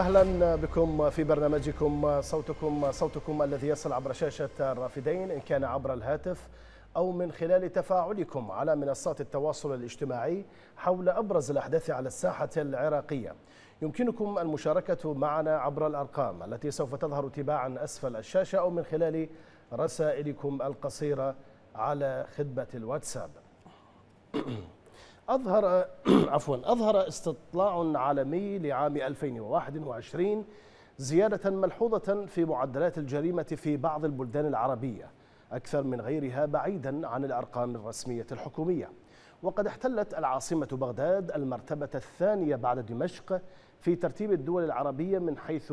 أهلا بكم في برنامجكم صوتكم صوتكم الذي يصل عبر شاشة الرافدين إن كان عبر الهاتف أو من خلال تفاعلكم على منصات التواصل الاجتماعي حول أبرز الأحداث على الساحة العراقية. يمكنكم المشاركة معنا عبر الأرقام التي سوف تظهر تباعا أسفل الشاشة أو من خلال رسائلكم القصيرة على خدمة الواتساب. أظهر عفوا أظهر استطلاع عالمي لعام 2021 زيادة ملحوظة في معدلات الجريمة في بعض البلدان العربية أكثر من غيرها بعيدا عن الأرقام الرسمية الحكومية. وقد احتلت العاصمة بغداد المرتبة الثانية بعد دمشق في ترتيب الدول العربية من حيث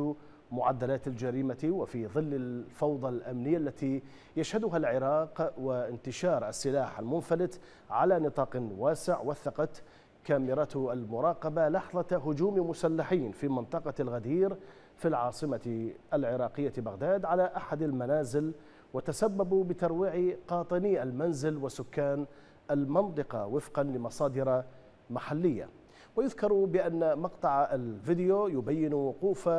معدلات الجريمة وفي ظل الفوضى الأمنية التي يشهدها العراق وانتشار السلاح المنفلت على نطاق واسع وثقت كاميرات المراقبة لحظة هجوم مسلحين في منطقة الغدير في العاصمة العراقية بغداد على أحد المنازل وتسببوا بترويع قاطني المنزل وسكان المنطقة وفقا لمصادر محلية. ويذكر بأن مقطع الفيديو يبين وقوف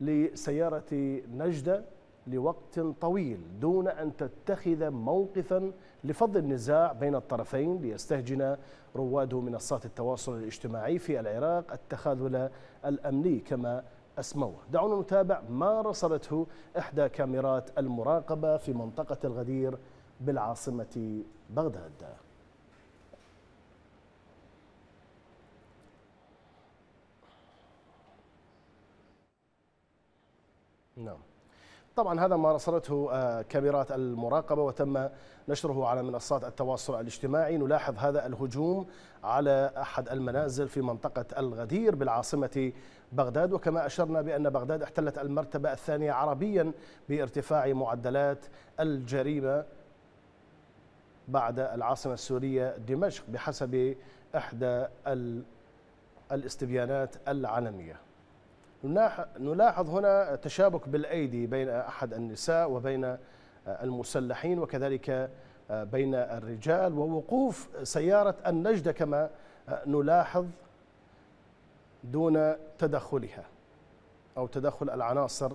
لسيارة نجدة لوقت طويل دون أن تتخذ موقفا لفض النزاع بين الطرفين ليستهجن رواد منصات التواصل الاجتماعي في العراق التخاذل الأمني كما أسموه. دعونا نتابع ما رصدته إحدى كاميرات المراقبة في منطقة الغدير بالعاصمة بغداد. نعم. طبعا هذا ما رصدته كاميرات المراقبة وتم نشره على منصات التواصل الاجتماعي. نلاحظ هذا الهجوم على أحد المنازل في منطقة الغدير بالعاصمة بغداد. وكما أشرنا بأن بغداد احتلت المرتبة الثانية عربيا بارتفاع معدلات الجريمة بعد العاصمة السورية دمشق بحسب إحدى الاستبيانات العالمية. نلاحظ هنا تشابك بالأيدي بين أحد النساء وبين المسلحين وكذلك بين الرجال ووقوف سيارة النجدة كما نلاحظ دون تدخلها أو تدخل العناصر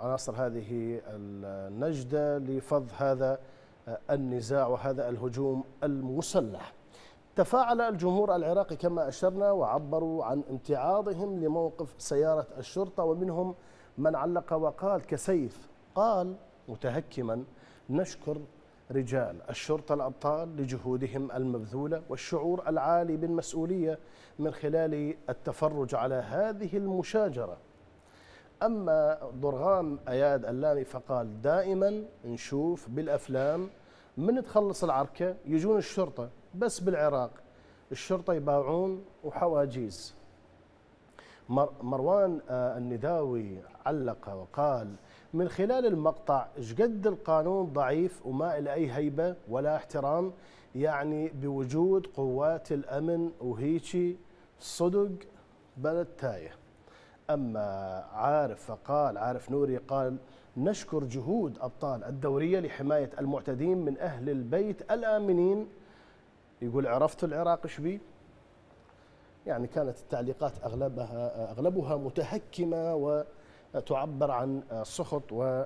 عناصر هذه النجدة لفض هذا النزاع وهذا الهجوم المسلح. تفاعل الجمهور العراقي كما أشرنا وعبروا عن امتعاضهم لموقف سيارة الشرطة ومنهم من علق وقال كسيف قال متهكما نشكر رجال الشرطة الأبطال لجهودهم المبذولة والشعور العالي بالمسؤولية من خلال التفرج على هذه المشاجرة. أما ضرغام أياد اللامي فقال دائما نشوف بالأفلام من تخلص العركة يجون الشرطة بس بالعراق. الشرطة يباعون وحواجيز. مروان النداوي علق وقال من خلال المقطع قد القانون ضعيف وما إلى أي هيبة ولا احترام يعني بوجود قوات الأمن وهيجي صدق بلد تايه أما عارف فقال عارف نوري قال نشكر جهود أبطال الدورية لحماية المعتدين من أهل البيت الآمنين يقول عرفت العراق إيش بيه؟ يعني كانت التعليقات اغلبها أغلبها متهكمة وتعبر عن سخط و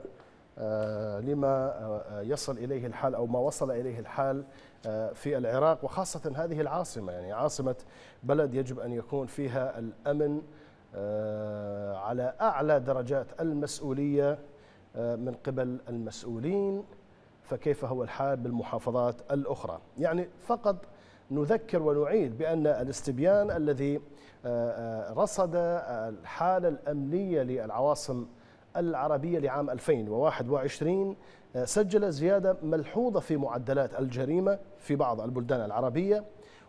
لما يصل إليه الحال أو ما وصل إليه الحال في العراق وخاصة هذه العاصمة يعني عاصمة بلد يجب أن يكون فيها الأمن على أعلى درجات المسؤولية من قبل المسؤولين فكيف هو الحال بالمحافظات الأخرى. يعني فقط نذكر ونعيد بأن الاستبيان الذي رصد الحالة الأمنية للعواصم العربية لعام 2021 سجل زيادة ملحوظة في معدلات الجريمة في بعض البلدان العربية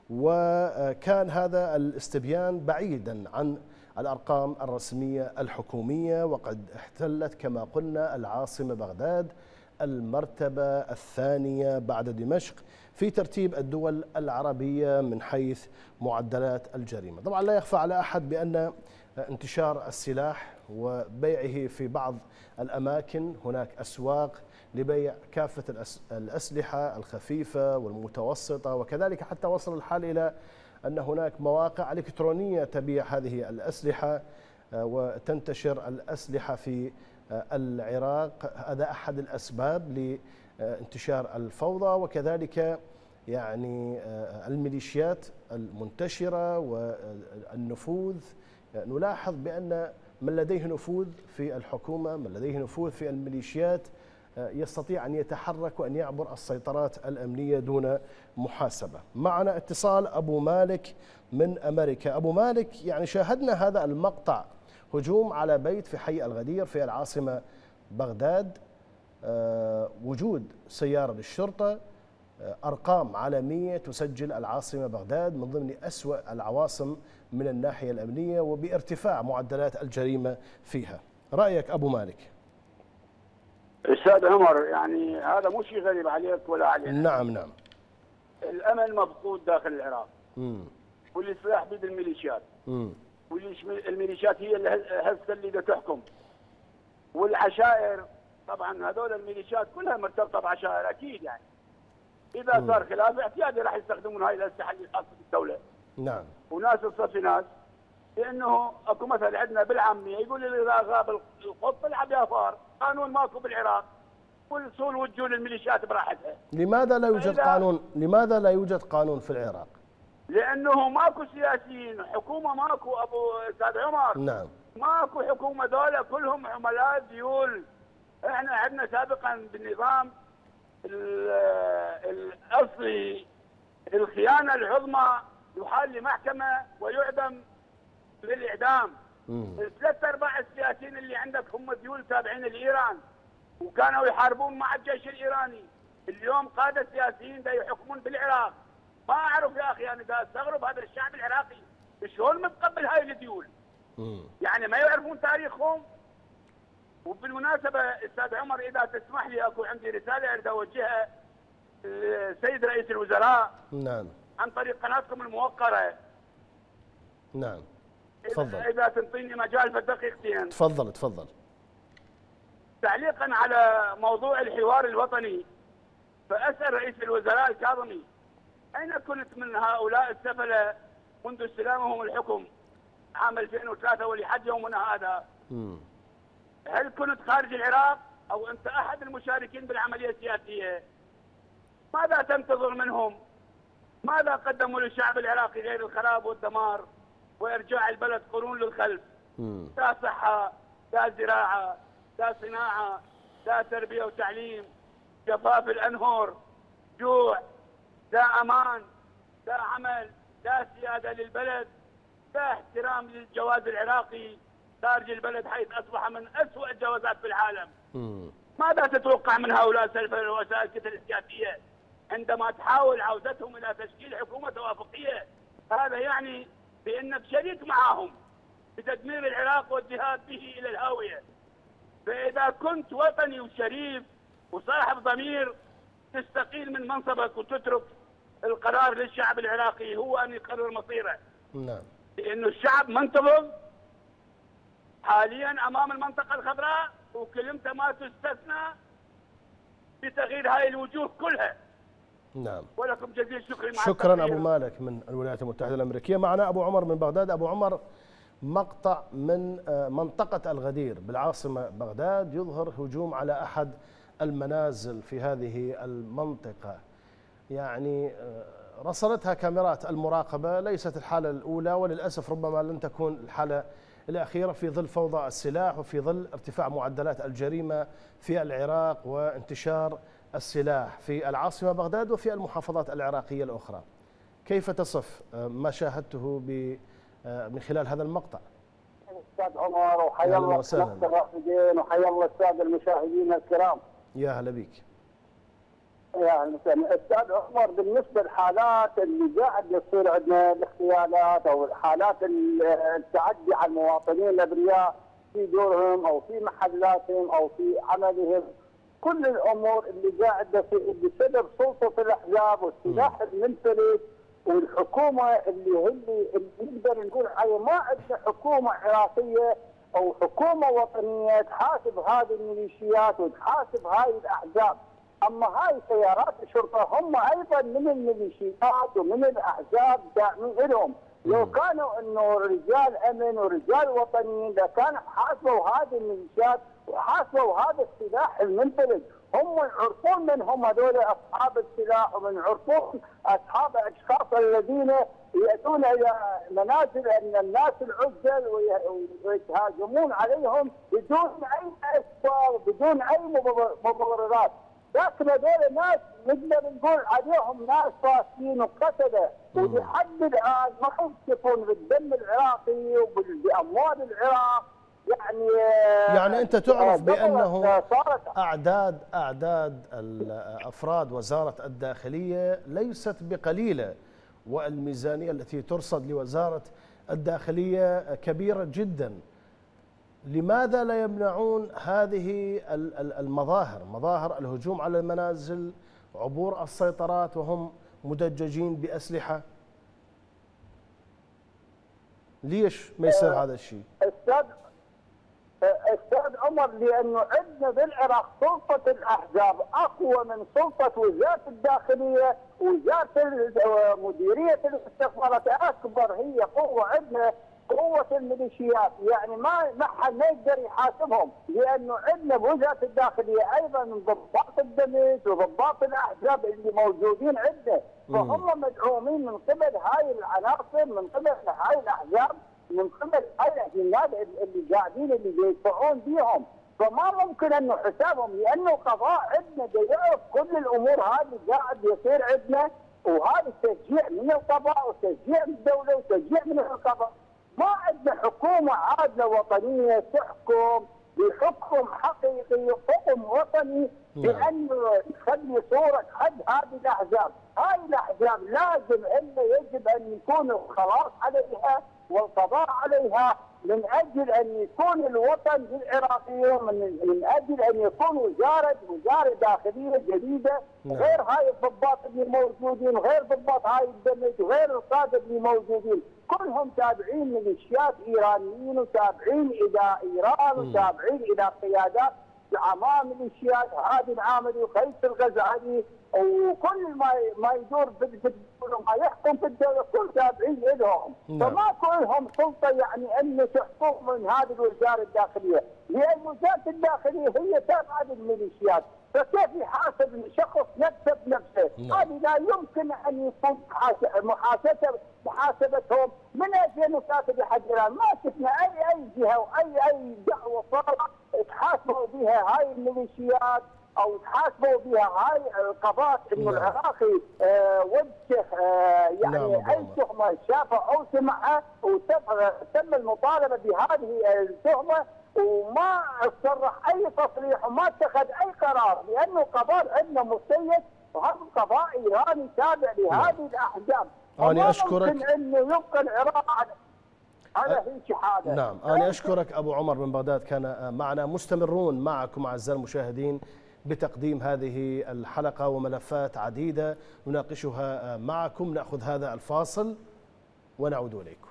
وكان هذا الاستبيان بعيدا عن الأرقام الرسمية الحكومية وقد احتلت كما قلنا العاصمة بغداد المرتبة الثانية بعد دمشق في ترتيب الدول العربية من حيث معدلات الجريمة. طبعا لا يخفى على أحد بأن انتشار السلاح وبيعه في بعض الأماكن هناك أسواق لبيع كافة الأسلحة الخفيفة والمتوسطة وكذلك حتى وصل الحال إلى أن هناك مواقع إلكترونية تبيع هذه الأسلحة وتنتشر الأسلحة في العراق هذا أحد الأسباب لانتشار الفوضى وكذلك يعني الميليشيات المنتشرة والنفوذ. نلاحظ بأن من لديه نفوذ في الحكومة من لديه نفوذ في الميليشيات يستطيع أن يتحرك وأن يعبر السيطرات الأمنية دون محاسبة. معنا اتصال أبو مالك من أمريكا. أبو مالك يعني شاهدنا هذا المقطع هجوم على بيت في حي الغدير في العاصمة بغداد. آه، وجود سيارة للشرطة آه، أرقام عالمية تسجل العاصمة بغداد من ضمن أسوأ العواصم من الناحية الأمنية وبارتفاع معدلات الجريمة فيها. رأيك أبو مالك؟ أستاذ عمر يعني هذا مو شيء غريب عليك ولا علينا. نعم نعم. الأمن مفقود داخل العراق. امم والسلاح بيد الميليشيات. والميليشيات هي اللي هسه اللي تحكم. والعشائر طبعا هذول الميليشيات كلها مرتبطة بعشائر أكيد يعني. إذا صار خلاف اعتيادي راح يستخدمون هاي الاسلحه اللي خاصه بالدولة. نعم. وناس تصفي ناس لأنه أكو مثل عندنا بالعامية يقول لي إذا غاب القط العب يا فار قانون ماكو بالعراق. والصول وجوا للميليشيات براحتها. لماذا لا يوجد قانون لماذا لا يوجد قانون في العراق؟ لأنه ماكو سياسيين حكومة ماكو أبو أستاذ عمر. نعم. ماكو حكومة دولة كلهم عملاء ديول. إحنا عندنا سابقا بالنظام الأصلي الخيانة العظمى يحال لمحكمة ويعدم للإعدام. ثلاث أرباع السياسيين اللي عندك هم ديول تابعين لإيران وكانوا يحاربون مع الجيش الإيراني. اليوم قادة سياسيين دا يحكمون بالعراق. ما أعرف يا أخي أنا دا أستغرب هذا الشعب العراقي شلون متقبل هاي الديول يعني ما يعرفون تاريخهم. وبالمناسبة أستاذ عمر إذا تسمح لي أكو عندي رسالة أريد أوجهها للسيد رئيس الوزراء نعم. عن طريق قناتكم الموقرة. نعم. تفضل. إذا تنطيني مجال في دقيقتين تفضل تفضل. تعليقا على موضوع الحوار الوطني فأسأل رئيس الوزراء الكاظمي أين كنت من هؤلاء السفلة منذ استلامهم الحكم عام 2003 ولحد يومنا هذا؟ هل كنت خارج العراق أو أنت أحد المشاركين بالعملية السياسية؟ ماذا تنتظر منهم؟ ماذا قدموا للشعب العراقي غير الخراب والدمار وإرجاع البلد قرون للخلف؟ لا صحة لا زراعة لا صناعة لا تربية وتعليم جفاف الانهر جوع لا أمان لا عمل لا سيادة للبلد لا احترام للجواز العراقي خارج البلد حيث أصبح من اسوء الجوازات في العالم. ماذا تتوقع من هؤلاء السلفه الوسائل السياسية عندما تحاول عودتهم إلى تشكيل حكومة توافقيه؟ هذا يعني بأنك شريك معهم بتدمير العراق والذهاب به إلى الهاوية. فإذا كنت وطني وشريف وصاحب ضمير تستقيل من منصبك وتترك القرار للشعب العراقي هو أن يقرر مصيره. نعم. لأنه الشعب منتظم حاليا أمام المنطقة الخضراء وكلمته ما تستثنى بتغيير هاي الوجوه كلها. نعم. ولكم جزيل شكر شكرا أبو مالك من الولايات المتحدة الأمريكية، معنا أبو عمر من بغداد، أبو عمر مقطع من آه، منطقة الغدير بالعاصمة بغداد يظهر هجوم على أحد المنازل في هذه المنطقة. يعني آه، رصدتها كاميرات المراقبة. ليست الحالة الأولى وللأسف ربما لن تكون الحالة الأخيرة في ظل فوضى السلاح وفي ظل ارتفاع معدلات الجريمة في العراق وانتشار السلاح في العاصمة بغداد وفي المحافظات العراقية الأخرى. كيف تصف آه، ما شاهدته آه، من خلال هذا المقطع؟ أستاذ عمر وحيا الله الرافدين وحيا الله السادة المشاهدين الكرام. يا هلا بك يعني أستاذ عمر بالنسبة للحالات اللي قاعد يصير عندنا الاغتيالات أو الحالات التعدي على المواطنين الأبرياء في دورهم أو في محلاتهم أو في عملهم كل الأمور اللي قاعدة بسبب سلطة الأحزاب والسلاح المنفلت والحكومة اللي هي اللي نقدر نقول عليها ما عندنا حكومة عراقيه أو حكومة وطنية تحاسب هذه الميليشيات وتحاسب هاي الأحزاب. أما هاي سيارات الشرطة هم أيضا من الميليشيات ومن الأحزاب داعمين لهم لو كانوا إنه رجال أمن ورجال وطنيين لكانوا حاسبوا هذه الميليشيات وحاسبوا هذا السلاح المنفلت هم يعرفون من هم هذول أصحاب السلاح ومن يعرفون أصحاب الاشخاص الذين يأتون إلى منازل أن الناس العزل ويتهاجمون عليهم بدون أي أسباب بدون أي مبررات. لكن هذول ناس نقدر نقول عليهم ناس فاسدين وقتلة. ولحد الان ما يكتفون بالدم العراقي وباموال العراق. يعني يعني أنت تعرف بأنه اعداد أعداد أفراد وزارة الداخلية ليست بقليلة والميزانية التي ترصد لوزارة الداخلية كبيرة جدا. لماذا لا يمنعون هذه المظاهر؟ مظاهر الهجوم على المنازل عبور السيطرات وهم مدججين بأسلحة. ليش ما يصير هذا الشيء؟ أستاذ أستاذ عمر لأنه عندنا بالعراق سلطة الأحزاب أقوى من سلطة وزارة الداخلية. وزارة مديرية الاستخبارات أكبر هي قوة عندنا. قوة الميليشيات يعني ما ما حد ما يقدر يحاسبهم لأنه عندنا بوزارة الداخلية أيضا ضباط الدمج وضباط الأحزاب اللي موجودين عندنا. فهم مدعومين من قبل هاي العناصر من قبل هاي الأحزاب من قبل هاي الناس اللي قاعدين اللي يدفعون بيهم. فما ممكن أنه حسابهم لأنه القضاء عندنا يعرف كل الأمور هذه قاعد يصير عندنا وهذا تشجيع من القضاء وتشجيع من الدولة وتشجيع من القضاء. ما عندنا حكومة عادلة وطنية تحكم بحكم حقيقي حكم وطني بانه تخلي صورة حد هذه الأحزاب، هاي الأحزاب لازم إنه يجب أن يكون الخلاص عليها والقضاء عليها من أجل أن يكون الوطن للعراقيين من, من أجل أن يكون وزاره وزاره داخلية جديدة نعم. غير هاي الضباط اللي موجودين غير ضباط هاي الدمج غير القادة اللي موجودين. كلهم تابعين ميليشيات إيرانيين وتابعين إلى إيران وتابعين إلى قيادات زعماء ميليشيات هادي العامري وقيس الغزالي. وكل ما ما يدور ما يحكم في الدولة كل تابعين لهم نعم. فماكو لهم سلطة يعني انه تحكم من هذه الوزارة الداخلية لأن وزارة الداخلية هي تابعة للميليشيات فكيف يحاسب شخص نفسه بنفسه؟ نعم. هذه لا يمكن أن يكون محاسبه محاسبتهم من أجل مكاتب لحد الان ما شفنا اي أي جهة واي أي دعوة صارت تحاسبوا بها هاي الميليشيات أو تحاسبوا بها. هاي القضاء إنه نعم. العراقي آه وجه آه يعني نعم أي تهمة شافها أو سمعها وتم المطالبة بهذه التهمة وما صرح أي تصريح وما اتخذ أي قرار لأنه القضاء عندنا مسيد وهذا قضاء إيراني تابع لهذه نعم. الاحزاب أنا أشكرك. ممكن أنه يبقى العراق على هيك حاجة نعم أنا أشكرك أبو عمر من بغداد كان معنا مستمرون معكم أعزائي المشاهدين. بتقديم هذه الحلقة وملفات عديدة نناقشها معكم. نأخذ هذا الفاصل ونعود إليكم.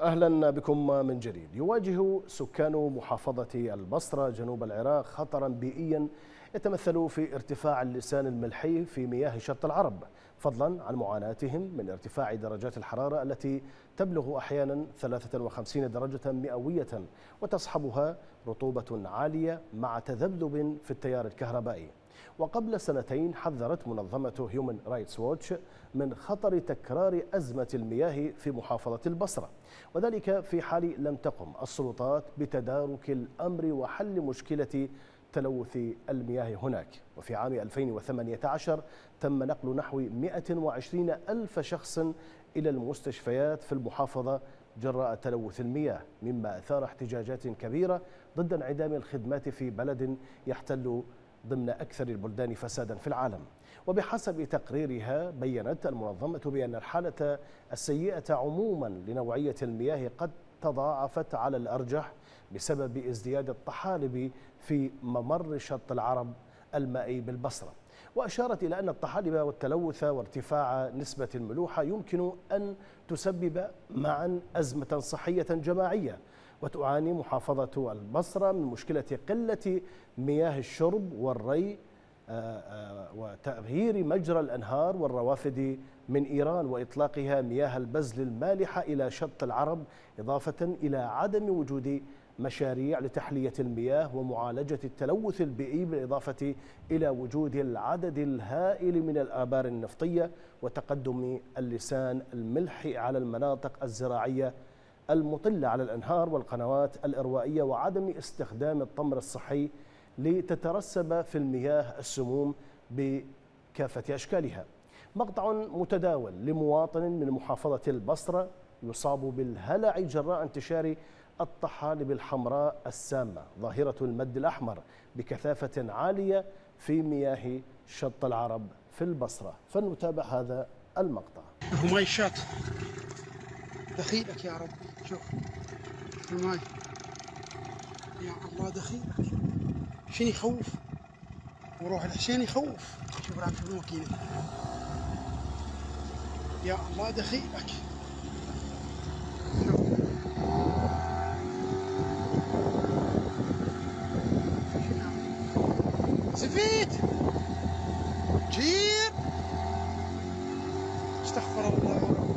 أهلا بكم من جديد. يواجه سكان محافظة البصرة جنوب العراق خطرا بيئيا يتمثل في ارتفاع اللسان الملحي في مياه شط العرب فضلا عن معاناتهم من ارتفاع درجات الحرارة التي تبلغ أحيانا 53 درجة مئوية وتصحبها رطوبة عالية مع تذبذب في التيار الكهربائي. وقبل سنتين حذرت منظمة هيومن رايتس ووتش من خطر تكرار أزمة المياه في محافظة البصرة. وذلك في حال لم تقم السلطات بتدارك الأمر وحل مشكلة تلوث المياه هناك. وفي عام 2018 تم نقل نحو 120 ألف شخص إلى المستشفيات في المحافظة جراء تلوث المياه مما أثار احتجاجات كبيرة ضد انعدام الخدمات في بلد يحتل ضمن أكثر البلدان فسادا في العالم. وبحسب تقريرها بيّنت المنظمة بأن الحالة السيئة عموما لنوعية المياه قد تضاعفت على الأرجح بسبب ازدياد الطحالب في ممر شط العرب المائي بالبصرة. وأشارت إلى أن الطحالب والتلوث وارتفاع نسبة الملوحة يمكن أن تسبب معا أزمة صحية جماعية وتعاني محافظة البصرة من مشكلة قلة مياه الشرب والري آه، آه، وتغيير مجرى الأنهار والروافد من إيران وإطلاقها مياه البزل المالحة إلى شط العرب إضافة إلى عدم وجود مشاريع لتحلية المياه ومعالجة التلوث البيئي بالإضافة إلى وجود العدد الهائل من الآبار النفطية وتقدم اللسان الملحي على المناطق الزراعية المطلة على الأنهار والقنوات الإروائية وعدم استخدام التمر الصحي لتترسب في المياه السموم بكافة أشكالها. مقطع متداول لمواطن من محافظة البصرة يصاب بالهلع جراء انتشار الطحالب الحمراء السامة ظاهرة المد الأحمر بكثافة عالية في مياه شط العرب في البصرة. فلنتابع هذا المقطع. دخيلك يا رب. شوف الماي. يا الله دخيلك. شنو يخوف؟ وروح الحسين يخوف. شوف راح الماكينة يا الله دخيلك. زفيت جيب. استغفر الله يا رب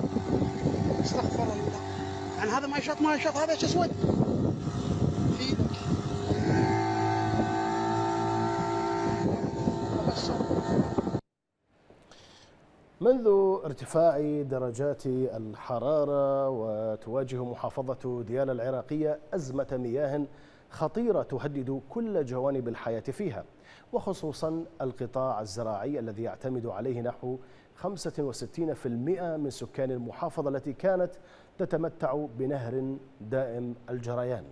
استغفر الله يعني هذا ما يشط ما يشط هذا إيش اسود. منذ ارتفاع درجات الحرارة وتواجه محافظة ديالى العراقية أزمة مياه خطيرة تهدد كل جوانب الحياة فيها وخصوصا القطاع الزراعي الذي يعتمد عليه نحو 65% من سكان المحافظة التي كانت تتمتع بنهر دائم الجريان.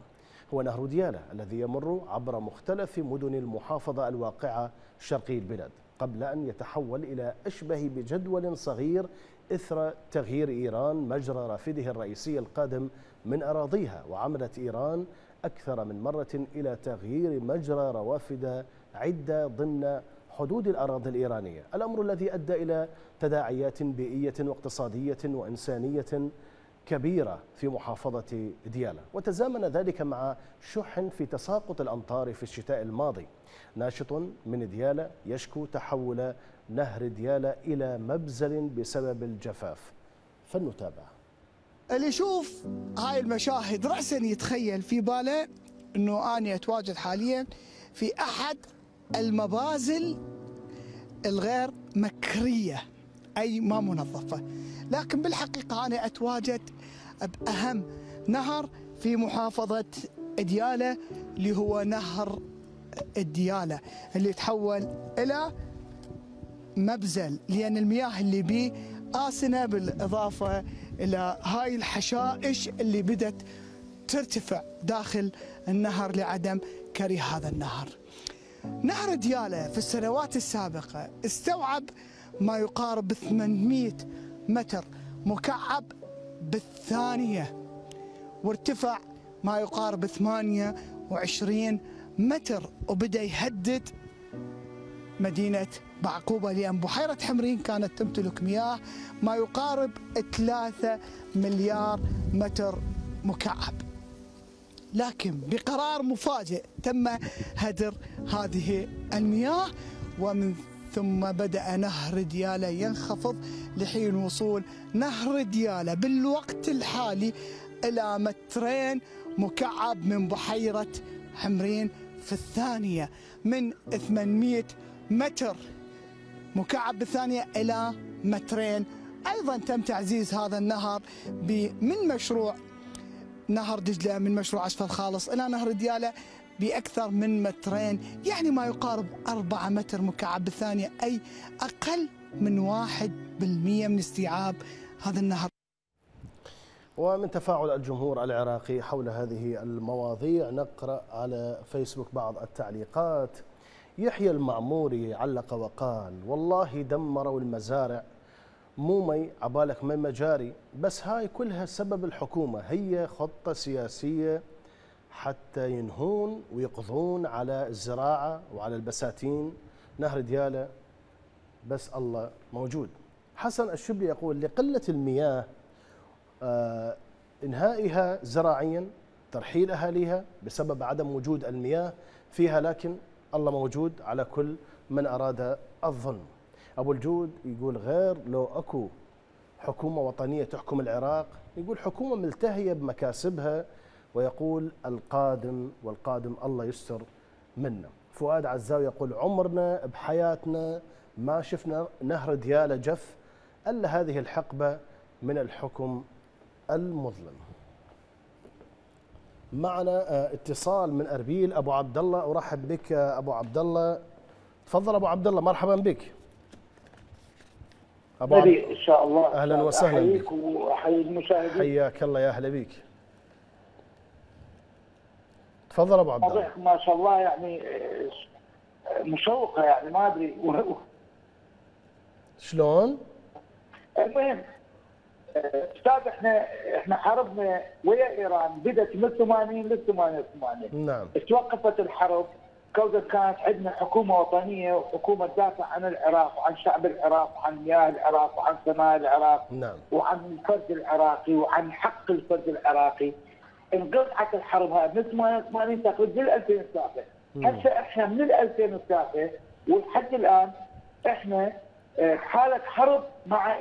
هو نهر ديالى الذي يمر عبر مختلف مدن المحافظة الواقعة شرقي البلاد قبل أن يتحول إلى أشبه بجدول صغير إثر تغيير إيران مجرى رافده الرئيسي القادم من أراضيها وعملت إيران أكثر من مرة إلى تغيير مجرى روافد عدة ضمن حدود الأراضي الإيرانية. الأمر الذي أدى إلى تداعيات بيئية واقتصادية وإنسانية كبيرة في محافظة ديالى وتزامن ذلك مع شح في تساقط الأمطار في الشتاء الماضي. ناشط من ديالى يشكو تحول نهر ديالى إلى مبزل بسبب الجفاف. فلنتابع. اللي يشوف هاي المشاهد رأسا يتخيل في باله أنه أنا أتواجد حاليا في أحد المبازل الغير مكرية. أي ما منظفة. لكن بالحقيقة أنا أتواجد بأهم نهر في محافظة ديالى اللي هو نهر الديالة اللي تحول إلى مبزل لأن المياه اللي بيه آسنة بالإضافة إلى هاي الحشائش اللي بدت ترتفع داخل النهر لعدم كري هذا النهر. نهر ديالة في السنوات السابقة استوعب ما يقارب ب 800 متر مكعب بالثانية. وارتفع ما يقارب 28 متر وبدأ يهدد مدينة بعقوبة. لأن بحيرة حمرين كانت تمتلك مياه ما يقارب 3 مليار متر مكعب. لكن بقرار مفاجئ تم هدر هذه المياه ومن ثم بدأ نهر ديالى ينخفض لحين وصول نهر ديالى. بالوقت الحالي إلى مترين مكعب من بحيرة حمرين في الثانية من 800 متر. مكعب بالثانية إلى مترين. أيضا تم تعزيز هذا النهر من مشروع نهر دجلة من مشروع أسفل خالص إلى نهر ديالى بأكثر من مترين يعني ما يقارب أربعة متر مكعب بالثانية أي أقل من واحد بالمية من استيعاب هذا النهر. ومن تفاعل الجمهور العراقي حول هذه المواضيع نقرأ على فيسبوك بعض التعليقات. يحيى المعموري علق وقال والله دمروا المزارع. مو مي عبالك مي مجاري بس هاي كلها سبب الحكومة. هي خطة سياسية حتى ينهون ويقضون على الزراعة وعلى البساتين. نهر ديالى بس الله موجود. حسن الشبلي يقول لقلة المياه آه، إنهائها زراعيا ترحيل أهاليها بسبب عدم وجود المياه فيها لكن الله موجود على كل من أراد الظلم. أبو الجود يقول غير لو أكو حكومة وطنية تحكم العراق يقول حكومة ملتهية بمكاسبها ويقول القادم والقادم الله يستر منا. فؤاد عزاوي يقول عمرنا بحياتنا ما شفنا نهر ديالة جف إلا هذه الحقبة من الحكم المظلم. معنا آه، اتصال من أربيل أبو عبد الله أرحب بك آه، أبو عبد الله تفضل أبو عبد الله مرحبا بك. أبو إن شاء الله أهلاً وسهلاً احييك وأحيي المشاهدين حياك الله يا أهلا بك. تفضل أبو عبد الله. ما شاء الله يعني مشوقة يعني ما أدري شلون؟ المهم أستاذ إحنا إحنا حربنا ويا إيران بدأت من 80 لل 88 نعم توقفت الحرب كونها كانت عندنا حكومة وطنية وحكومة تدافع عن العراق وعن شعب العراق وعن مياه العراق وعن سماء العراق نعم. وعن الفرد العراقي وعن حق الفرد العراقي. انقطعت الحرب هاي من 88 تقريبا لل 2003 هسه إحنا من ال 2003 ولحد الآن إحنا آه، حالة حرب مع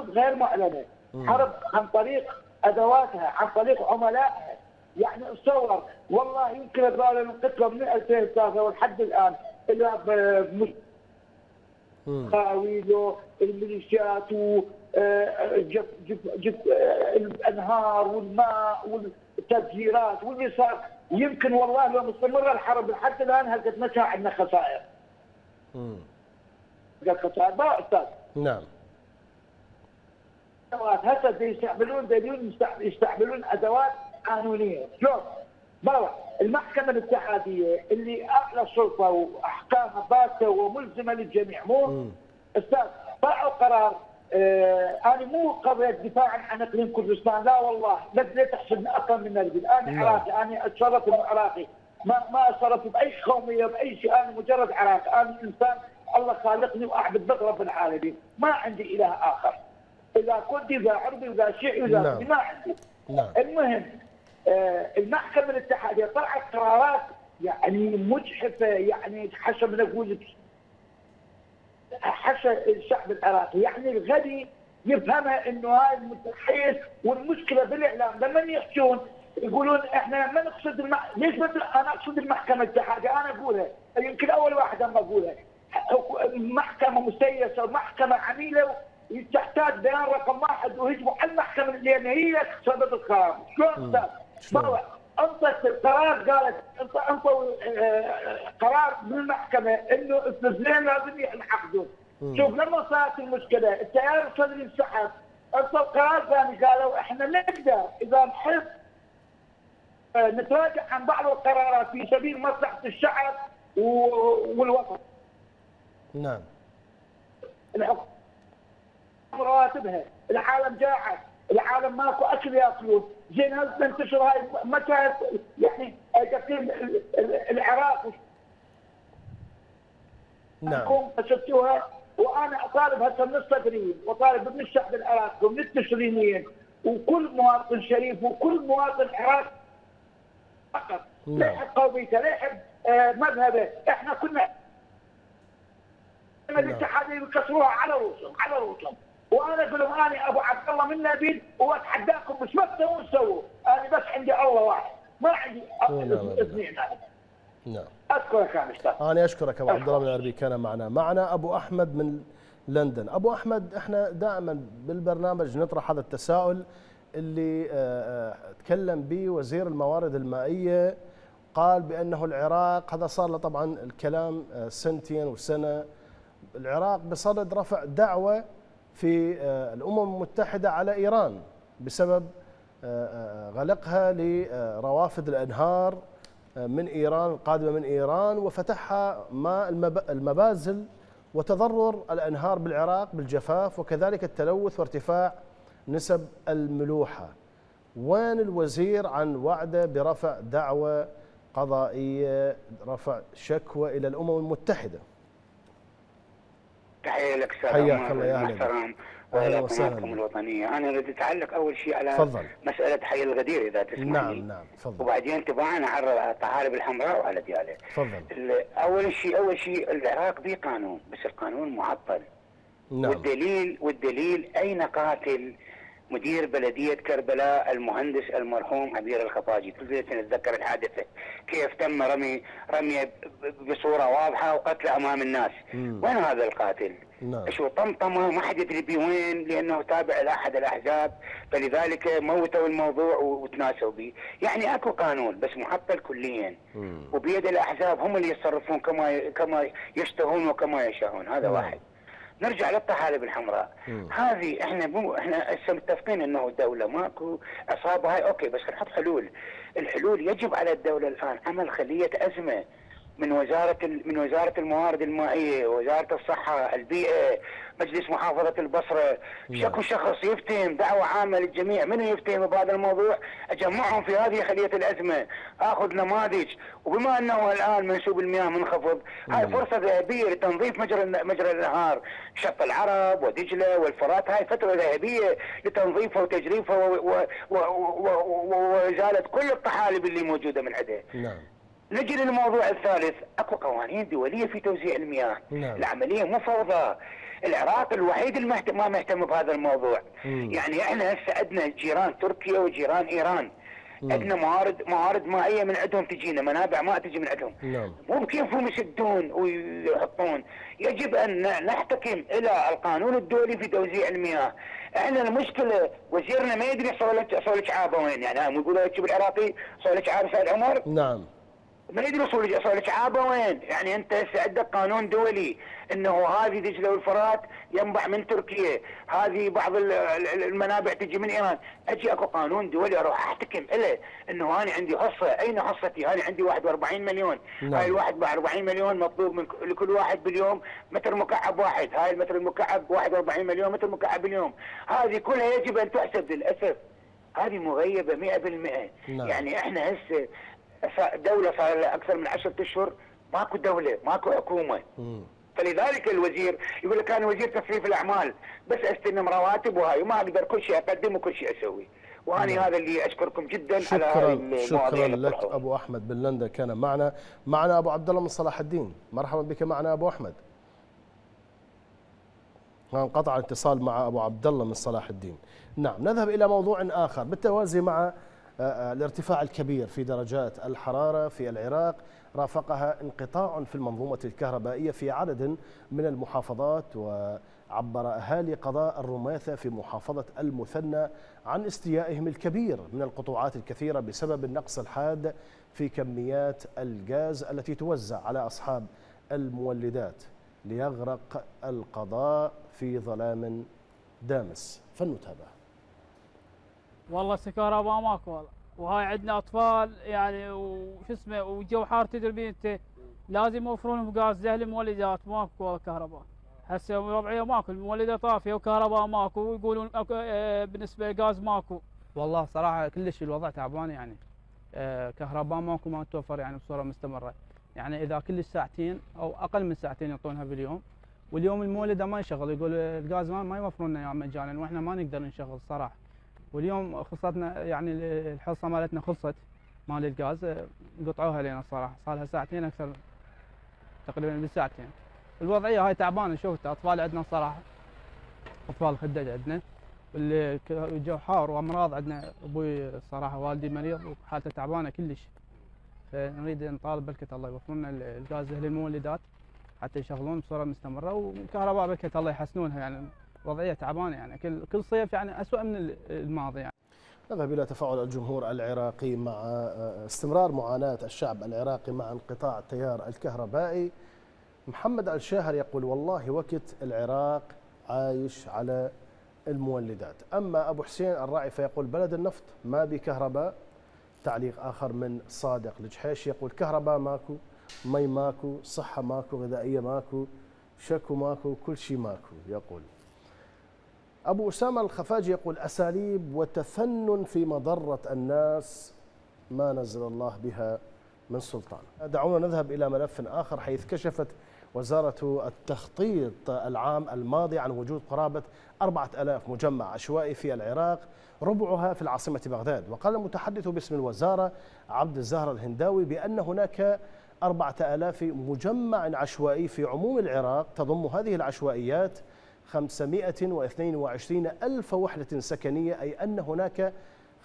غير معلنة. حرب عن طريق أدواتها عن طريق عملائها. يعني تصور والله يمكن هذول انقتلوا من 2003 ولحد الآن إلى. خاويله الميليشيات وجف جف جف آه، الأنهار والماء والتفجيرات واللي صار يمكن والله لو مستمرة الحرب لحد الآن هلقت ما كان عندنا خسائر؟ مم. قد خسائر؟ ما أستاذ. نعم. أدوات هسه يستعملون يستعملون أدوات قانونية. شلون؟ مرة المحكمة الاتحادية اللي أعلى سلطة وأحكامها باردة وملزمة للجميع مو؟ مم. أستاذ طلعوا قرار آه أنا مو قضية دفاعا عن إقليم كردستان لا والله. لا تحسبني أقل من الرجل أنا نعم. عراقي أنا أتشرف إنه عراقي ما ما أتشرف بأي قومية بأي شيء. أنا مجرد عراقي. أنا إنسان الله خالقني وأعبد بك رب العالمين. ما عندي إله آخر. إذا كنت إذا عربي إذا شيعي إذا نعم. ما عندي. نعم. المهم آه، المحكمة الاتحادية طلعت قرارات يعني مجحفة يعني حسب نقول حسب الشعب العراقي. يعني الغبي يفهمها إنه هاي المتحيز والمشكلة بالإعلام. لما يحجون يقولون إحنا ما نقصد المح... ليش ما أنا أقصد المحكمة الاتحادية؟ أنا أقولها. يمكن أول واحد أنا أقولها. محكمة مسيسة ومحكمة عميلة تحتاج بيان رقم واحد ويجبوا على المحكمة لأن هي اللي سبب القرار. شلون؟ طبعا انطت القرار قالت انط- انطوا آه، قرار من المحكمة انه الطفلين لازم ينعقدون شوف لما صارت المشكلة التيار الصدري انسحب انطوا قرار ثاني قالوا إحنا نقدر اذا نحب آه، نتراجع عن بعض القرارات في سبيل مصلحة الشعب والوطن. نعم. الحكومة رواتبها العالم جاعت العالم ماكو أكل يأكلون. زين هل تنتشر هاي متى يعني ال- العراق؟ نعم. شفتوها وأنا أطالب هسه من الصدريين وطالب من الشعب العراقي ومن التشرينيين وكل مواطن شريف وكل مواطن عراقي. فقط نعم. لا يحب قوميته لا يحب آه، مذهبه. إحنا كنا نعم. الاتحاديه بيكسروها على رؤوسهم على رؤوسهم وأنا أقول لهم أنا أبو عبد الله من نبيل وأتحداكم مش ما تسوون سووا أنا بس عندي الله واحد. ما عندي نعم. اثنين أنا. نعم. اذكرك يا أستاذ. أنا أشكرك أبو عبد الله من العربي كان معنا. معنا أبو أحمد من لندن. أبو أحمد إحنا دائما بالبرنامج نطرح هذا التساؤل اللي آه، آه، تكلم به وزير الموارد المائية. قال بأنه العراق هذا صار له طبعا الكلام آه، سنتين وسنة. العراق بصدد رفع دعوة في آه، الأمم المتحدة على إيران بسبب آه، آه، غلقها لروافد الأنهار من إيران القادمة من إيران وفتحها المب- المبازل وتضرر الأنهار بالعراق بالجفاف وكذلك التلوث وارتفاع نسب الملوحة. وين الوزير عن وعده برفع دعوة قضائية رفع شكوى إلى الأمم المتحدة؟ تحية لك أستاذ حياك الله، يا أهلا. وعلى وسهلا. قناتكم الوطنية أنا أريد أتعلق أول شيء على تفضل. مسألة حي الغدير إذا تسمح لي. نعم نعم تفضل. وبعدين تبعنا على الطحالب الحمراء وعلى ديالة تفضل. أول شيء أول شيء العراق به قانون بس القانون معطل. نعم. والدليل والدليل أين قاتل مدير بلدية كربلاء المهندس المرحوم عبير الخفاجي كلنا نتذكر الحادثة. كيف تم رمي رمي ب- ب- بصورة واضحة وقتله أمام الناس. مم. وين هذا القاتل؟ نعم. شو طمطمة ما حد يدري بيه وين لأنه تابع لأحد الأحزاب. فلذلك موتوا الموضوع وتناسوا به، يعني أكو قانون بس معطل كليا. مم. وبيد الأحزاب هم اللي يتصرفون كما كما يشتهون وكما يشاءون. هذا نعم. واحد. نرجع للطحالب الحمراء. هذه إحنا مو إحنا هسه متفقين إنه الدولة ماكو عصابه هاي أوكي بس نحط حلول. الحلول يجب على الدولة الآن عمل خلية أزمة. من وزارة من وزارة الموارد المائية وزارة الصحة البيئة مجلس محافظة البصرة. نعم. شكو شخص يفتهم دعوة عامة للجميع. من يفتهم بهذا الموضوع؟ أجمعهم في هذه خلية الأزمة. آخذ نماذج. وبما أنه الآن منسوب المياه منخفض هاي مم. فرصة ذهبية لتنظيف مجرى مجرى الانهار شط العرب ودجلة والفرات هاي فترة ذهبية لتنظيفها وتجريفها وإزالة كل الطحالب اللي موجودة من عندها نعم. نجي للموضوع الثالث. أكو قوانين دولية في توزيع المياه. نعم. العملية مو فوضى العراق الوحيد اللي مهت- ما مهتم بهذا الموضوع. مم. يعني إحنا هسه عندنا جيران تركيا وجيران إيران. عندنا موارد موارد مائية من عندهم تجينا منابع ماء تجي من عندهم. نعم. مو بكيفهم يسدون ويحطون. يجب أن نحتكم إلى القانون الدولي في توزيع المياه. إحنا المشكلة وزيرنا ما يدري صولة صولة عابه وين. يعني هم يقولوا لك بالعراقي صولة عابه سيد عمر. نعم. ما يدري صولة صولة عابه وين؟ يعني أنت هسه عندك قانون دولي إنه هذه دجله والفرات ينبع من تركيا. هذه بعض ال- ال- المنابع تجي من إيران. أجي أكو قانون دولي أروح أحتكم له إنه أنا عندي حصة. أين حصتي؟ أنا عندي 41 مليون. نعم. هاي الواحد ب 40 مليون مطلوب من لكل واحد باليوم متر مكعب واحد. هاي المتر المكعب 41 مليون متر مكعب باليوم هذه كلها يجب أن تحسب للأسف. هذه مغيبة 100% نعم. يعني إحنا هسه دولة صار لها أكثر من عشرة أشهر ماكو دولة ماكو حكومة. مم. فلذلك الوزير يقول لك أنا وزير تسويف الأعمال بس أستلم رواتب وهاي وما أقدر كل شيء أقدم وكل شيء أسوي. وأنا نعم. هذا اللي أشكركم جدا على شكرا المواضيع شكرا لك تطرحوها. أبو أحمد بن لندن كان معنا. معنا أبو عبد الله من صلاح الدين. مرحبا بك معنا أبو أحمد. انقطع الاتصال مع أبو عبد الله من صلاح الدين. نعم نذهب إلى موضوع آخر. بالتوازي مع الارتفاع الكبير في درجات الحرارة في العراق. رافقها انقطاع في المنظومة الكهربائية في عدد من المحافظات وعبر أهالي قضاء الرماثة في محافظة المثنى عن استيائهم الكبير من القطوعات الكثيرة بسبب النقص الحاد في كميات الغاز التي توزع على أصحاب المولدات ليغرق القضاء في ظلام دامس. فلنتابع. والله سكهرباء ماكو والله. وهاي عندنا أطفال يعني وش اسمه وجو حار تدري بيه انت؟ لازم يوفرون غاز له المولدات. ماكو والله كهرباء. هسه وضعيه ماكو المولدة طافية وكهرباء ماكو ويقولون أكو آه، بالنسبة للغاز ماكو. والله صراحة كلش الوضع تعبان يعني. آه، كهرباء ماكو ما توفر يعني بصورة مستمرة. يعني إذا كل ساعتين أو أقل من ساعتين يعطونها باليوم. واليوم المولدة ما يشغل يقول الغاز ما ما يوفرون لنا مجانا وإحنا ما نقدر نشغل صراحة. واليوم خلصتنا يعني الحصة مالتنا خلصت مال الغاز آه، قطعوها لنا الصراحة. صار لها ساعتين أكثر تقريبا بالساعتين الوضعية هاي تعبانة شفت أطفال عندنا الصراحة أطفال خدج عندنا. واللي ك- الجو حار وأمراض عندنا. أبوي الصراحة والدي مريض وحالته تعبانة كلش. فنريد نطالب بركة الله يوفر لنا ال- الغاز للمولدات حتى يشغلون بصورة مستمرة والكهرباء بركة الله يحسنونها يعني. الوضعيه تعبانة يعني. كل كل صيف يعني اسوء من ال- الماضي يعني. نذهب إلى تفاعل الجمهور العراقي مع آه، استمرار معاناة الشعب العراقي مع انقطاع التيار الكهربائي؟ محمد الشاهر يقول والله وقت العراق عايش على المولدات. أما أبو حسين الراعي فيقول بلد النفط ما بي كهرباء تعليق آخر من صادق الجحيش يقول كهرباء ماكو مي ماكو صحة ماكو غذائية ماكو شكو ماكو كل شيء ماكو يقول. أبو أسامة الخفاجي يقول أساليب وتفنن في مضرة الناس ما نزل الله بها من سلطان. دعونا نذهب إلى ملف آخر حيث كشفت وزارة التخطيط العام الماضي عن وجود قرابة أربعة ألاف مجمع عشوائي في العراق ربعها في العاصمة بغداد. وقال المتحدث باسم الوزارة عبد الزهر الهنداوي بأن هناك أربعة آلاف مجمع عشوائي في عموم العراق تضم هذه العشوائيات 522 ألف وحدة سكنية أي أن هناك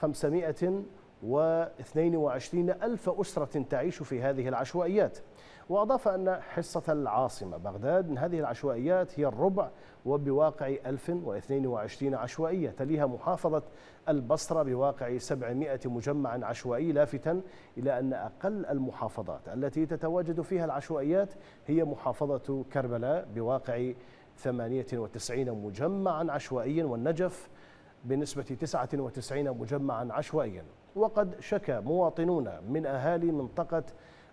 522 ألف أسرة تعيش في هذه العشوائيات. وأضاف أن حصة العاصمة بغداد من هذه العشوائيات هي الربع وبواقع 1022 عشوائية. تليها محافظة البصرة بواقع 700 مجمع عشوائي لافتا إلى أن أقل المحافظات التي تتواجد فيها العشوائيات هي محافظة كربلاء بواقع 98 مجمعا عشوائيا والنجف بنسبة 99 مجمعا عشوائيا. وقد شكى مواطنون من أهالي منطقة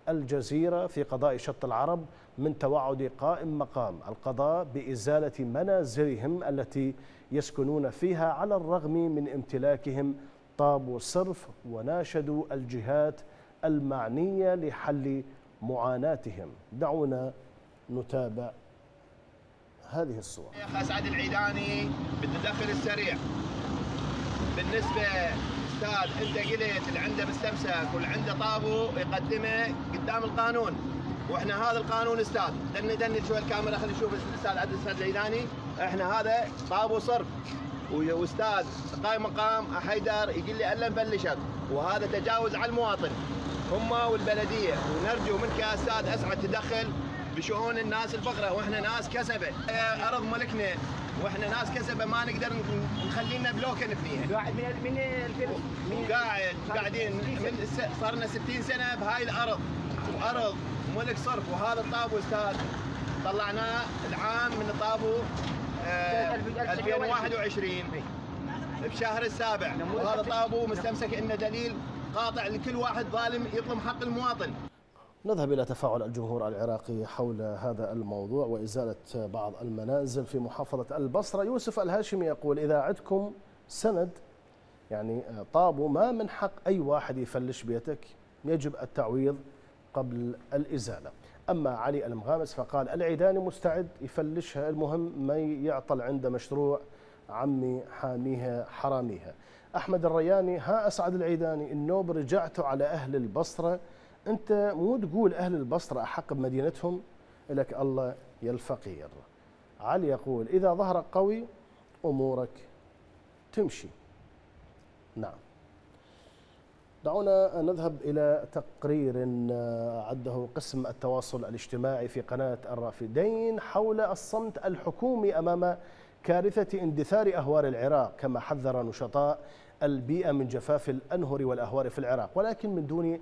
الجزيرة في قضاء شط العرب من توعد قائم مقام القضاء بإزالة منازلهم التي يسكنون فيها على الرغم من امتلاكهم. طاب صرف وناشدوا الجهات المعنية لحل معاناتهم. دعونا نتابع هذه الصور. شيخ اسعد العيداني بالتدخل السريع. بالنسبة أستاذ أنت قلت اللي عنده مستمسك واللي عنده طابو يقدمه قدام القانون. وإحنا هذا القانون أستاذ. دن دن شوي الكاميرا خلينا نشوف الاستاذ عبد السعد العيداني. إحنا هذا طابو صرف. واستاذ قائم مقام حيدر يقول لي ألا نبلشك. وهذا تجاوز على المواطن. هم والبلدية. ونرجو منك يا أستاذ أسعد تدخل. بشؤون الناس الفقراء وإحنا ناس كسبة. أرض ملكنا. وإحنا ناس كسبة ما نقدر نخلي لنا بلوكه نبنيها. واحد من من الفيلم. وقاعد قاعدين. من صار لنا 60 سنة بهاي الأرض. وأرض ملك صرف. وهذا الطابو أستاذ طلعناه العام من الطابو آه 2021 بشهر السابع. وهذا طابو مستمسك إنه دليل قاطع لكل واحد ظالم يظلم حق المواطن. نذهب إلى تفاعل الجمهور العراقي حول هذا الموضوع وإزالة بعض المنازل في محافظة البصرة. يوسف الهاشمي يقول إذا عندكم سند يعني طابو ما من حق أي واحد يفلش بيتك يجب التعويض قبل الإزالة. أما علي المغامس فقال العيداني مستعد يفلشها المهم ما يعطل عنده مشروع عمي حاميها حراميها. أحمد الرياني ها أسعد العيداني النوب رجعتوا على أهل البصرة أنت مو تقول أهل البصرة أحق بمدينتهم؟ لك الله يا الفقير. علي يقول إذا ظهرك قوي أمورك تمشي. نعم. دعونا نذهب إلى تقرير عده قسم التواصل الاجتماعي في قناة الرافدين حول الصمت الحكومي أمام كارثة اندثار أهوار العراق كما حذر نشطاء البيئة من جفاف الأنهر والأهوار في العراق ولكن من دون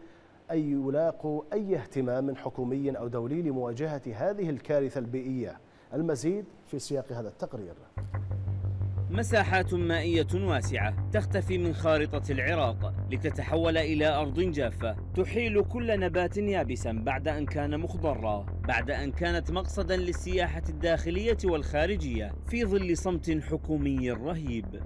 أن يلاقوا أي اهتمام حكومي أو دولي لمواجهة هذه الكارثة البيئية. المزيد في سياق هذا التقرير. مساحات مائية واسعة تختفي من خارطة العراق لتتحول إلى أرض جافة تحيل كل نبات يابسا بعد أن كان مخضرا. بعد أن كانت مقصدا للسياحة الداخلية والخارجية في ظل صمت حكومي رهيب.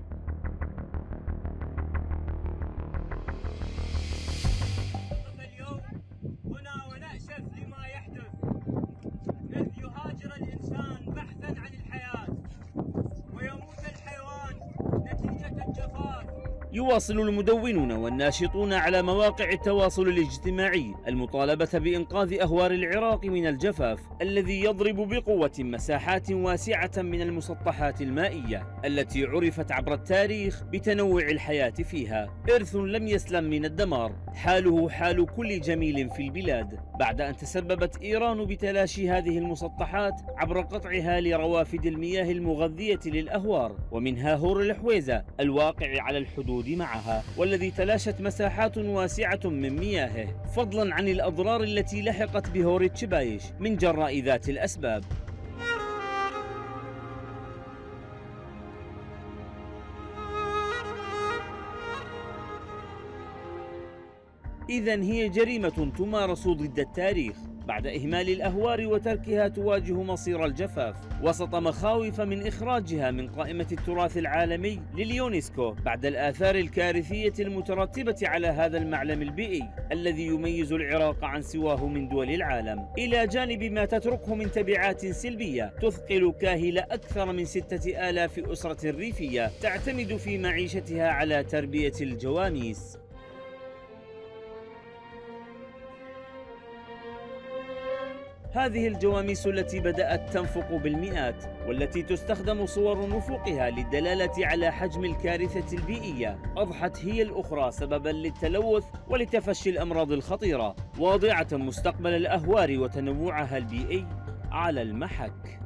يواصل المدونون والناشطون على مواقع التواصل الاجتماعي المطالبة بإنقاذ أهوار العراق من الجفاف الذي يضرب بقوة مساحات واسعة من المسطحات المائية التي عرفت عبر التاريخ بتنوع الحياة فيها. إرث لم يسلم من الدمار. حاله حال كل جميل في البلاد. بعد أن تسببت إيران بتلاشي هذه المسطحات عبر قطعها لروافد المياه المغذية للأهوار ومنها هور الحويزة الواقع على الحدود معها والذي تلاشت مساحات واسعة من مياهه فضلا عن الأضرار التي لحقت بهور تشبايش من جراء ذات الأسباب. إذا هي جريمة تمارس ضد التاريخ. بعد إهمال الأهوار وتركها تواجه مصير الجفاف. وسط مخاوف من إخراجها من قائمة التراث العالمي لليونسكو بعد الآثار الكارثية المترتبة على هذا المعلم البيئي الذي يميز العراق عن سواه من دول العالم. إلى جانب ما تتركه من تبعات سلبية تثقل كاهل أكثر من ستة آلاف أسرة ريفية تعتمد في معيشتها على تربية الجواميس. هذه الجواميس التي بدأت تنفق بالمئات والتي تستخدم صور نفوقها للدلالة على حجم الكارثة البيئية. أضحت هي الأخرى سببا للتلوث ولتفشي الأمراض الخطيرة. واضعة مستقبل الأهوار وتنوعها البيئي على المحك.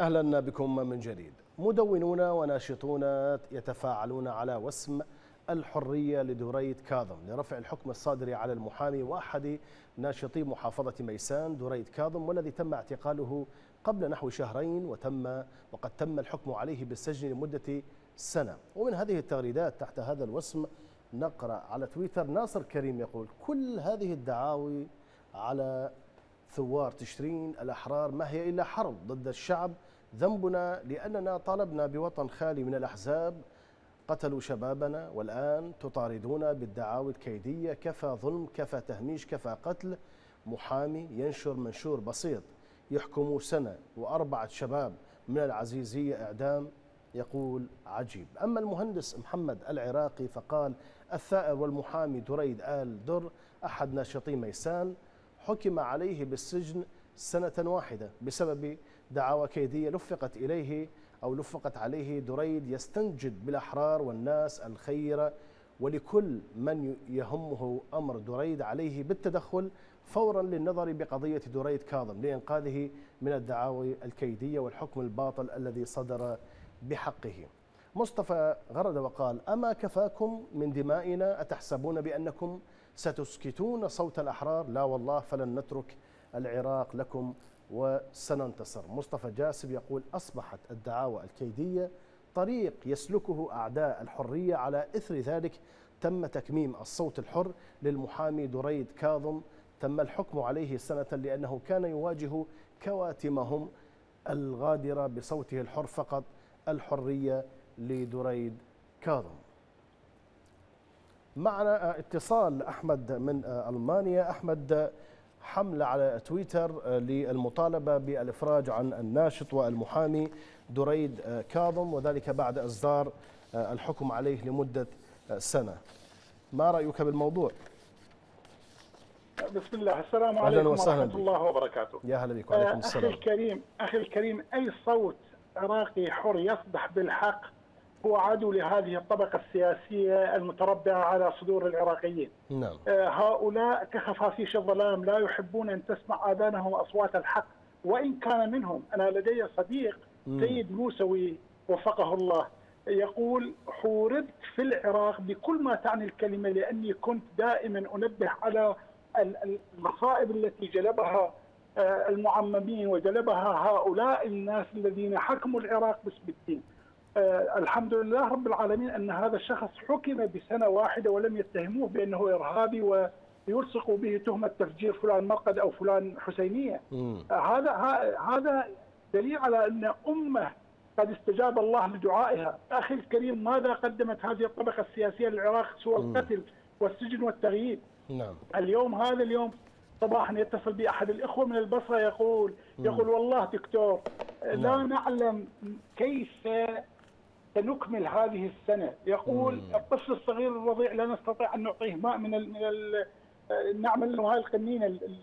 أهلا بكم من جديد. مدونون وناشطون يتفاعلون على وسم الحرية لدريد كاظم لرفع الحكم الصادر على المحامي وأحد ناشطي محافظة ميسان دريد كاظم والذي تم اعتقاله قبل نحو شهرين وتم وقد تم الحكم عليه بالسجن لمدة سنة، ومن هذه التغريدات تحت هذا الوسم نقرأ على تويتر ناصر كريم يقول كل هذه الدعاوي على ثوار تشرين الأحرار ما هي إلا حرب ضد الشعب ذنبنا لأننا طالبنا بوطن خالي من الأحزاب. قتلوا شبابنا والآن تطاردون بالدعاوي الكيدية. كفى ظلم كفى تهميش كفى قتل. محامي ينشر منشور بسيط. يحكم سنة وأربعة شباب من العزيزية إعدام يقول عجيب. أما المهندس محمد العراقي فقال الثائر والمحامي دريد آل در أحد ناشطي ميسان حكم عليه بالسجن سنة واحدة بسبب دعاوى كيدية لفقت إليه أو لفقت عليه دريد يستنجد بالأحرار والناس الخيرة ولكل من يهمه أمر دريد عليه بالتدخل فورا للنظر بقضية دريد كاظم لإنقاذه من الدعاوى الكيدية والحكم الباطل الذي صدر بحقه. مصطفى غرد وقال أما كفاكم من دمائنا أتحسبون بأنكم ستسكتون صوت الأحرار؟ لا والله فلن نترك العراق لكم وسننتصر. مصطفى جاسم يقول أصبحت الدعاوى الكيدية طريق يسلكه أعداء الحرية. على إثر ذلك تم تكميم الصوت الحر للمحامي دريد كاظم. تم الحكم عليه سنة لأنه كان يواجه كواتمهم الغادرة بصوته الحر فقط الحرية لدريد كاظم. معنا اتصال أحمد من ألمانيا. أحمد حملة على تويتر للمطالبة بالإفراج عن الناشط والمحامي دريد كاظم وذلك بعد إصدار الحكم عليه لمدة سنة ما رأيك بالموضوع؟ بسم الله السلام عليكم ورحمة بك. الله وبركاته يا هلا بك وعليكم آه، أخي السلام الكريم أخي الكريم أي صوت عراقي حر يصدح بالحق هو عدو لهذه الطبقة السياسية المتربعة على صدور العراقيين. نعم. آه، هؤلاء كخفافيش الظلام لا يحبون أن تسمع آذانهم أصوات الحق. وإن كان منهم أنا لدي صديق. سيد موسوي وفقه الله يقول حوربت في العراق بكل ما تعني الكلمة لأني كنت دائما أنبه على ال- المصائب التي جلبها آه، المعممين وجلبها هؤلاء الناس الذين حكموا العراق باسم الدين. الحمد لله رب العالمين أن هذا الشخص حكم بسنة واحدة ولم يتهموه بأنه إرهابي ويلصقوا به تهمة تفجير فلان مرقد أو فلان حسينية آه، هذا هذا دليل على أن أمة قد استجاب الله لدعائها أخي الكريم ماذا قدمت هذه الطبقة السياسية للعراق سوى. القتل والسجن والتغييب نعم اليوم هذا اليوم صباحا يتصل بي أحد الإخوة من البصرة يقول مم. يقول والله دكتور لا نعم. نعلم كيف سنكمل هذه السنة يقول مم. الطفل الصغير الرضيع لا نستطيع أن نعطيه ماء من ال من ال نعمل له هاي القنينة ال- ال-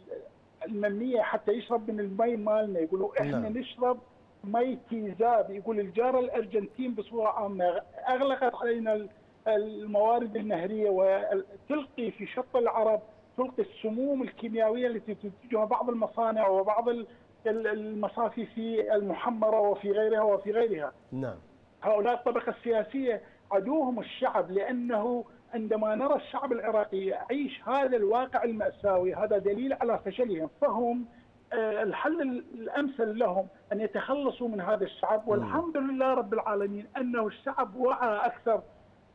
المنية حتى يشرب من المي مالنا يقولوا إحنا نعم. نشرب مي تيزاب يقول الجاره الأرجنتين بصورة عامة أغلقت علينا ال- الموارد النهرية وتلقي في شط العرب تلقي السموم الكيميائية التي تنتجها بعض المصانع وبعض ال- ال- المصافي في المحمرة وفي غيرها وفي غيرها. نعم هؤلاء الطبقة السياسية عدوهم الشعب لأنه عندما نرى الشعب العراقي يعيش هذا الواقع المأساوي هذا دليل على فشلهم فهم آه، الحل الأمثل لهم أن يتخلصوا من هذا الشعب. والحمد لله رب العالمين أنه الشعب وعى أكثر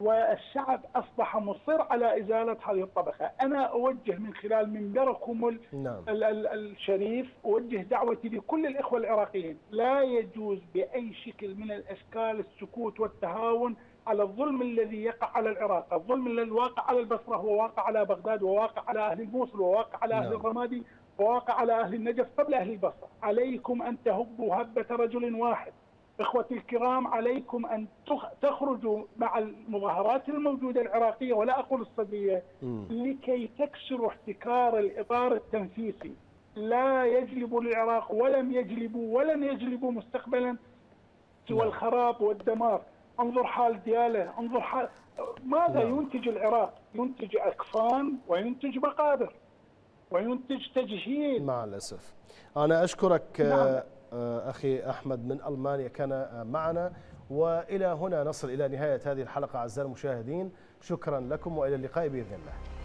والشعب أصبح مصر على إزالة هذه الطبقة أنا أوجه من خلال منبركم نعم. ال- ال- الشريف أوجه دعوتي لكل الإخوة العراقيين. لا يجوز بأي شكل من الأشكال السكوت والتهاون على الظلم الذي يقع على العراق. الظلم الذي واقع على البصرة هو واقع على بغداد وواقع على أهل الموصل وواقع على نعم. الرمادي وواقع على أهل النجف قبل أهل البصرة. عليكم أن تهبوا هبة رجل واحد. إخوتي الكرام عليكم أن تخ- تخرجوا مع المظاهرات الموجودة العراقية ولا أقول الصدرية لكي تكسروا احتكار الإطار التنفيذي لا يجلب للعراق ولم يجلبوا ولن يجلبوا مستقبلا سوى نعم. الخراب والدمار انظر حال دياله انظر حال ماذا نعم. ينتج العراق ينتج أكفان وينتج مقابر وينتج تجهيل مع الأسف أنا أشكرك نعم. آه، أخي أحمد من ألمانيا كان آه، معنا. وإلى هنا نصل إلى نهاية هذه الحلقة أعزائي المشاهدين. شكرا لكم وإلى اللقاء بإذن الله.